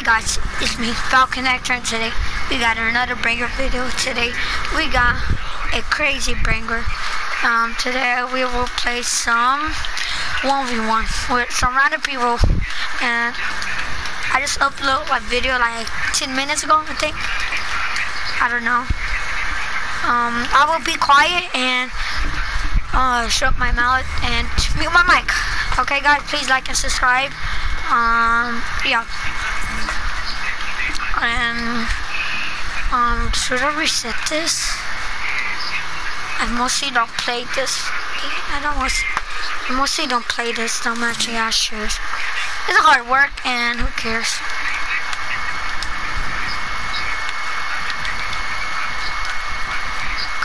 Hey guys, it's me, Falcon Actor, and today we got another banger video. Today we got a crazy banger. Um, today we will play some 1v1 with some random people, and I just uploaded my video like 10 minutes ago, I think. I don't know. Um, I will be quiet and uh, shut my mouth and mute my mic. Okay, guys, please like and subscribe. Um, yeah. And, um, should I reset this? I mostly don't play this. I don't mostly, I mostly don't play this that much. Yeah, sure. It's a hard work, and who cares?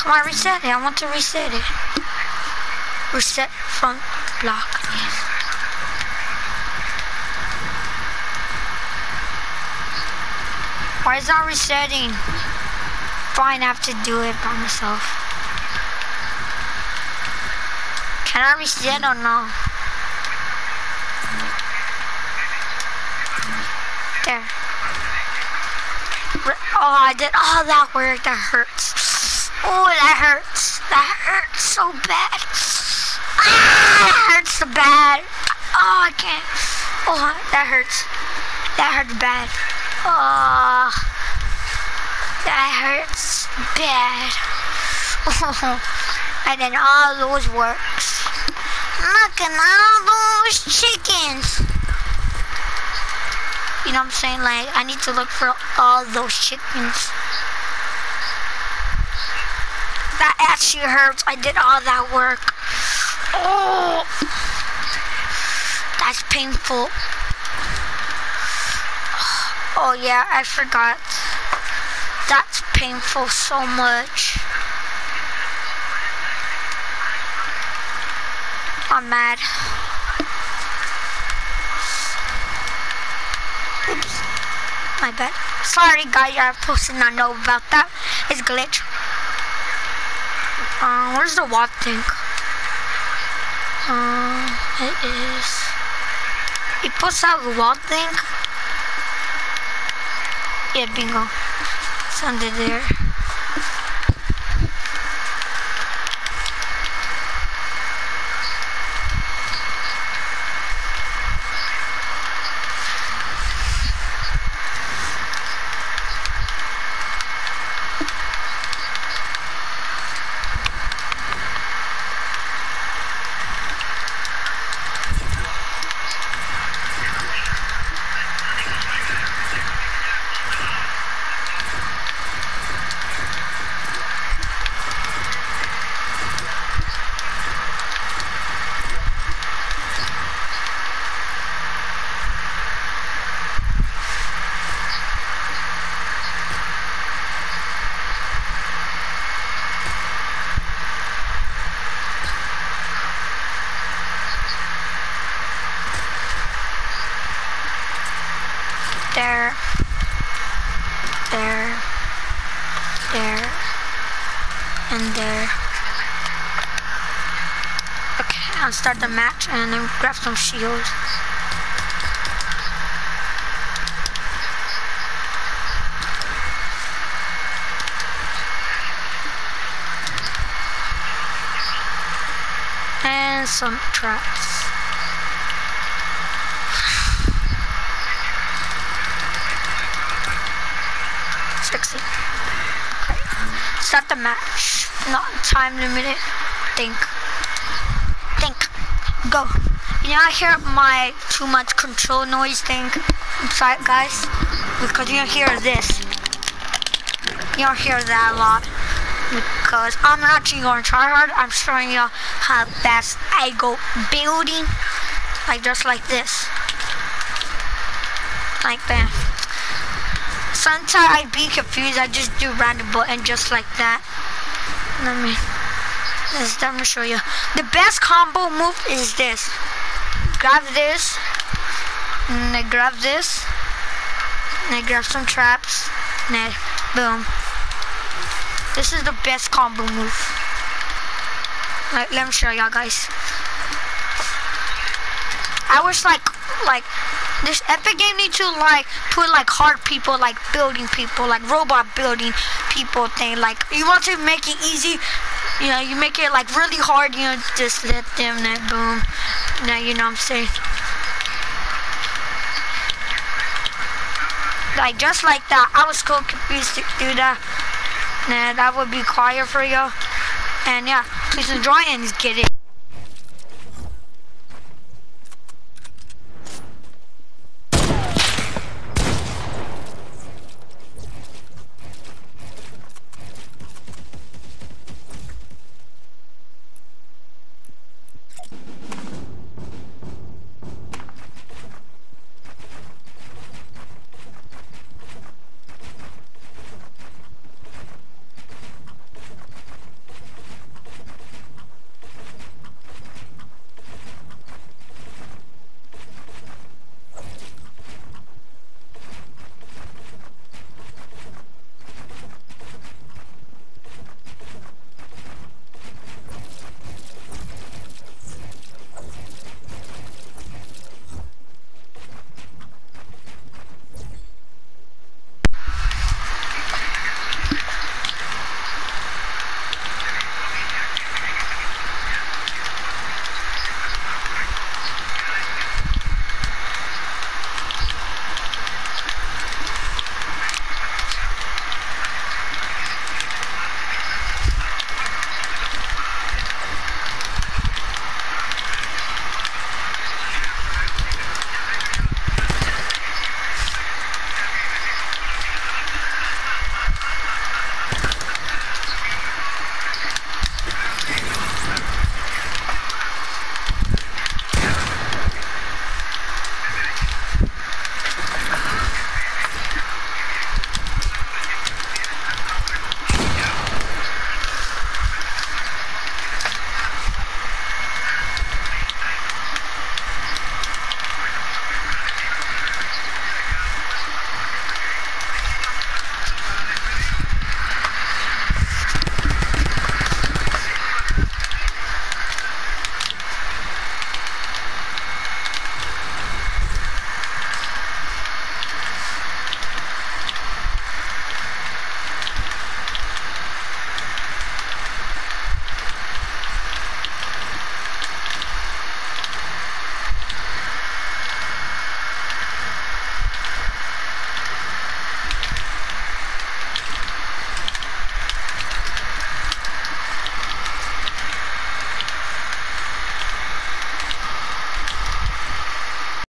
Come on, reset it. I want to reset it. Reset front block. Yes. Why is that resetting? Fine, I have to do it by myself. Can I reset or no? There. Oh, I did all that work. That hurts. Oh, that hurts. That hurts so bad. Ah, that hurts so bad. Oh, I can't. Oh, that hurts. That hurts bad. Oh, that hurts bad. And then all those works. Look at all those chickens. You know what I'm saying? Like, I need to look for all those chickens. That actually hurts. I did all that work. Oh, that's painful. Oh yeah, I forgot. That's painful so much. I'm mad. Oops. My bad. Sorry guys, supposed to not know about that. It's glitch. Uh, where's the watt thing? Uh, it is. It puts out the watt thing. Yeah, bingo. It's under there. There, there, there, and there. Okay, I'll start the match and then grab some shields. And some traps. Okay. Start the match. Not time limited. Think. Think. Go. You know I hear my too much control noise thing Sorry, guys? Because you don't hear this. You don't hear that a lot. Because I'm actually going to try hard. I'm showing you how fast I go building. Like just like this. Like that. Sometimes I be confused. I just do random button just like that. Let me, let's, let me show you. The best combo move is this. Grab this, and I grab this, and I grab some traps, and I, boom. This is the best combo move. Like, let me show y'all guys. I wish like, like, this Epic game needs to like put like hard people, like building people, like robot building people thing. Like you want to make it easy, you know, you make it like really hard, you know, just let them that boom. Now you know what I'm saying. Like just like that. I was so confused to do that. Nah, that would be quiet for you. And yeah, please enjoy and get it.